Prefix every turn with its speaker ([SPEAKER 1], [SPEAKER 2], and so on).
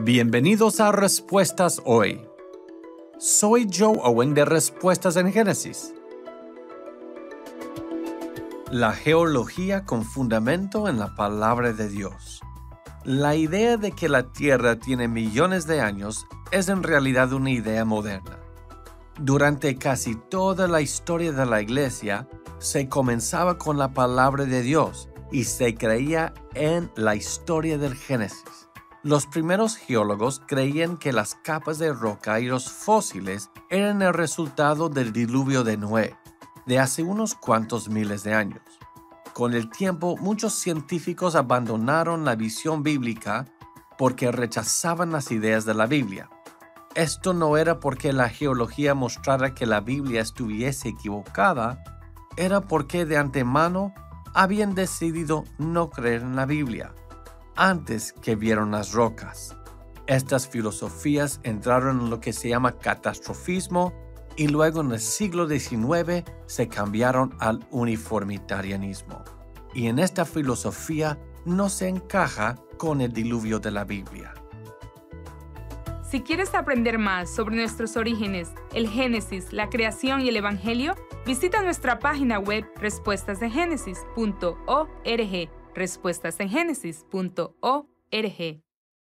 [SPEAKER 1] Bienvenidos a Respuestas Hoy. Soy Joe Owen de Respuestas en Génesis. La geología con fundamento en la palabra de Dios. La idea de que la Tierra tiene millones de años es en realidad una idea moderna. Durante casi toda la historia de la Iglesia, se comenzaba con la palabra de Dios y se creía en la historia del Génesis. Los primeros geólogos creían que las capas de roca y los fósiles eran el resultado del diluvio de Noé, de hace unos cuantos miles de años. Con el tiempo, muchos científicos abandonaron la visión bíblica porque rechazaban las ideas de la Biblia. Esto no era porque la geología mostrara que la Biblia estuviese equivocada, era porque de antemano habían decidido no creer en la Biblia, antes que vieron las rocas. Estas filosofías entraron en lo que se llama catastrofismo y luego en el siglo XIX se cambiaron al uniformitarianismo. Y en esta filosofía no se encaja con el diluvio de la Biblia.
[SPEAKER 2] Si quieres aprender más sobre nuestros orígenes, el Génesis, la creación y el Evangelio, visita nuestra página web respuestasdegénesis.org. Respuestasengenesis.org.